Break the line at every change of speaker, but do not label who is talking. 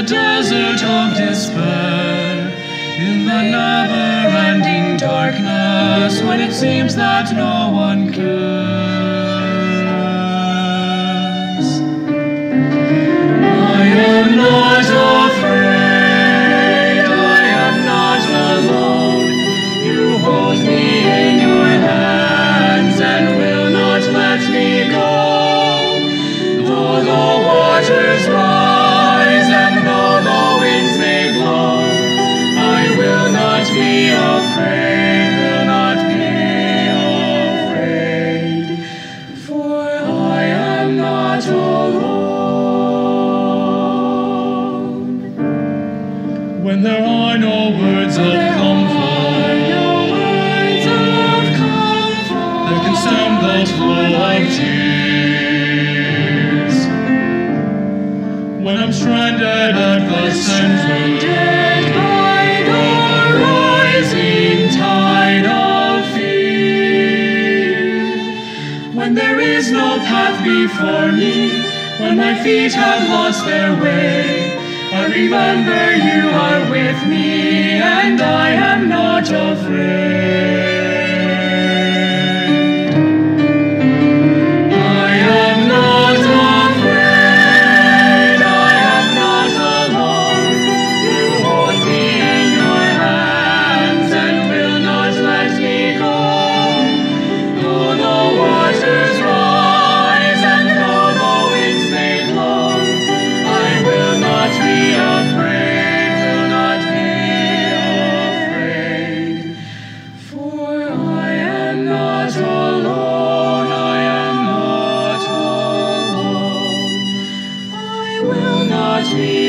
the desert of despair, in the never-ending darkness, when it seems that no one cares. I am not afraid, I am not alone. You hold me in your hands and will not let me go. Though the waters rise When there are no words of comfort, that can stem the flow of tears. When I'm stranded at the center by the rising tide of fear. When there is no path before me, when my feet have lost their way, I remember you are with me, and I am not afraid. Not